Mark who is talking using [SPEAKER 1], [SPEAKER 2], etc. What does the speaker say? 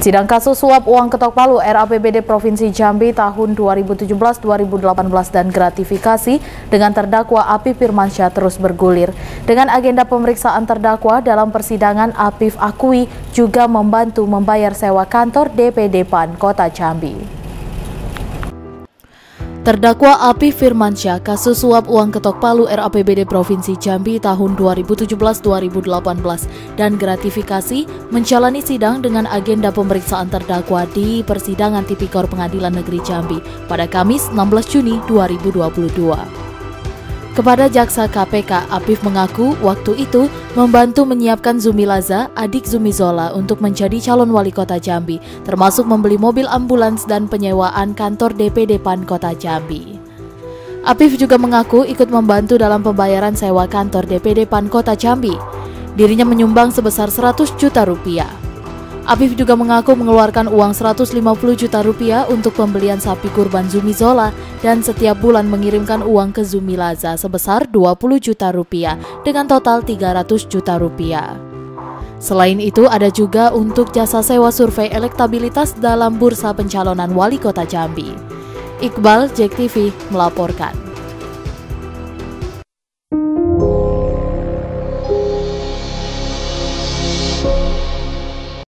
[SPEAKER 1] Sidang kasus suap uang ketok palu RAPBD Provinsi Jambi tahun 2017-2018 dan gratifikasi dengan terdakwa Api Firmansyah terus bergulir. Dengan agenda pemeriksaan terdakwa dalam persidangan, Apif akui juga membantu membayar sewa kantor DPD PAN Kota Jambi. Terdakwa Api Firmansyah kasus suap uang ketok palu RAPBD Provinsi Jambi tahun 2017-2018 dan gratifikasi menjalani sidang dengan agenda pemeriksaan terdakwa di persidangan tipikor Pengadilan Negeri Jambi pada Kamis 16 Juni 2022. Kepada jaksa KPK, Apif mengaku waktu itu membantu menyiapkan Zumi Laza, adik Zumi Zola, untuk menjadi calon wali kota Jambi, termasuk membeli mobil ambulans dan penyewaan kantor DPD PAN Kota Jambi. Apif juga mengaku ikut membantu dalam pembayaran sewa kantor DPD PAN Kota Jambi. Dirinya menyumbang sebesar 100 juta rupiah. Afif juga mengaku mengeluarkan uang 150 juta rupiah untuk pembelian sapi kurban Zumi Zola dan setiap bulan mengirimkan uang ke Zumi Laza sebesar 20 juta rupiah dengan total 300 juta rupiah. Selain itu ada juga untuk jasa sewa survei elektabilitas dalam bursa pencalonan wali kota Jambi. Iqbal, JEK TV, melaporkan.